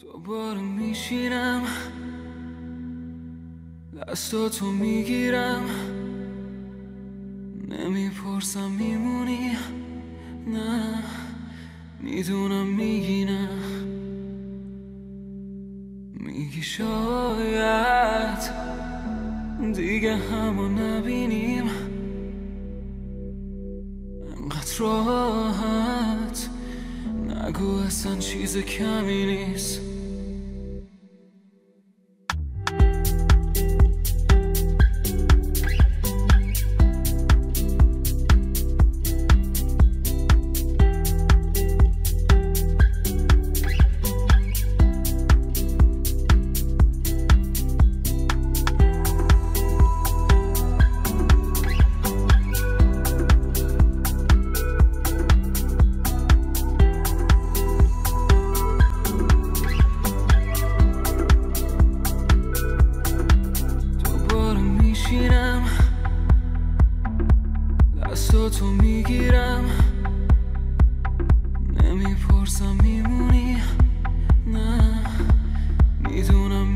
دوباره میشینم دستاتو می‌گیرم. نمی‌پرسم میمونی؟ نه می‌دونم میگی نه میگی شاید دیگه همو نبینیم. انقدر راحت Gua Sanchis a communist. دستاتو می‌گیرم. نمی‌پرسم میمونی؟ نه. می‌دونم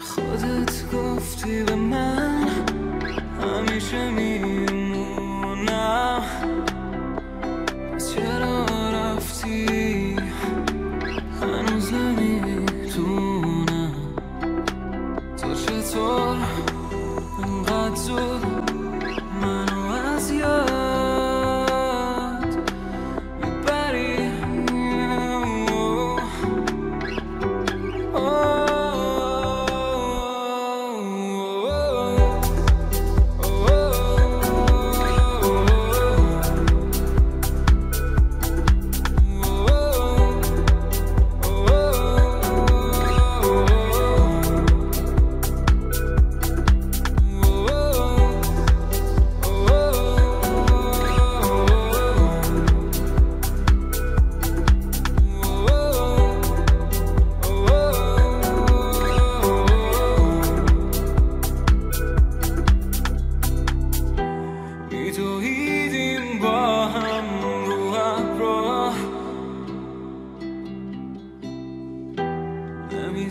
خودت گفتی به من همیشه میمونم.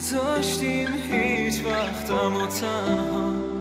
نذاشتیم هیچ وقتم و تنها.